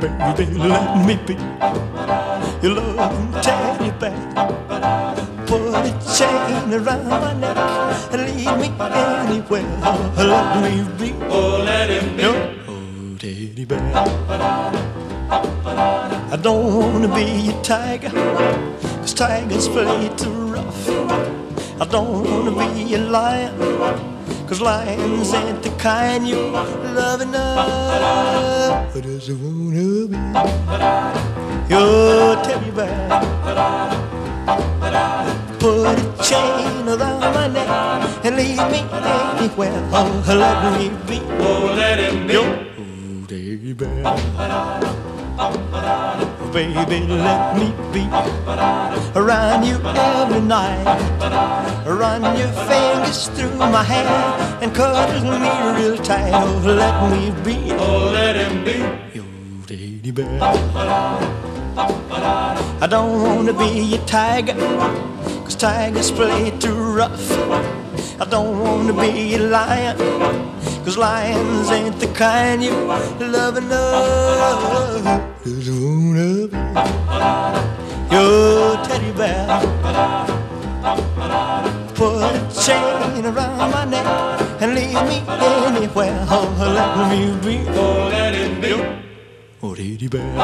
baby, let me be your loving teddy bear. Put a chain around my neck and lead me anywhere. Let me be, Oh, let him be. your oh, teddy bear. I don't wanna be a tiger, cause tigers play too rough. I don't wanna be a lion, cause lions ain't the kind you love enough. I just wanna be your teddy bear. Put a chain around my neck and leave me anywhere. Oh, let me be Oh, let him be. your oh, teddy bear. Baby, let me be around you every night. Run your fingers through my hair and cuddle me real tight. Oh, let me be Oh, let him be. your teddy bear. I don't wanna be a tiger, cause tigers play too rough. I don't wanna be a lion, cause lions ain't the kind you love enough. Just wanna your teddy bear Put a chain around my neck And leave me anywhere Oh, let me be. Oh, let him be. Oh, teddy bear.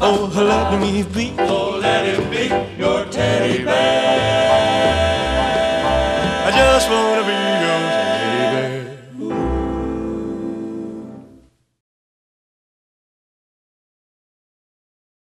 Oh, let me be Oh, let him be Your teddy bear. I just want